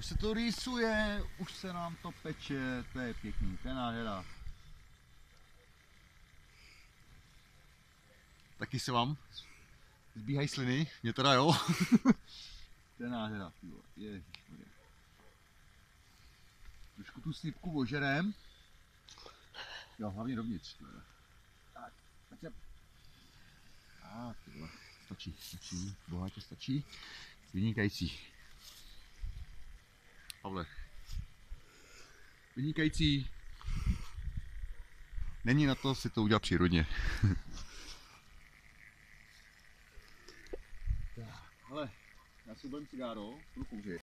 Už se to rýsuje, už se nám to peče, to je pěkný, to je nádhera. Taky se vám zbíhají sliny, mě teda jo. to je nádhera, ježišmarja. Trošku tu slípku ožerem. Jo, hlavně dovnitř. ty vole. Tak, se... A, ty vole, stačí, stačí, bohatě stačí. Vynikající. Pavle. Vynikající. Není na to si to udělat přírodně. tak, hele, já si budem cigáro, kouřit.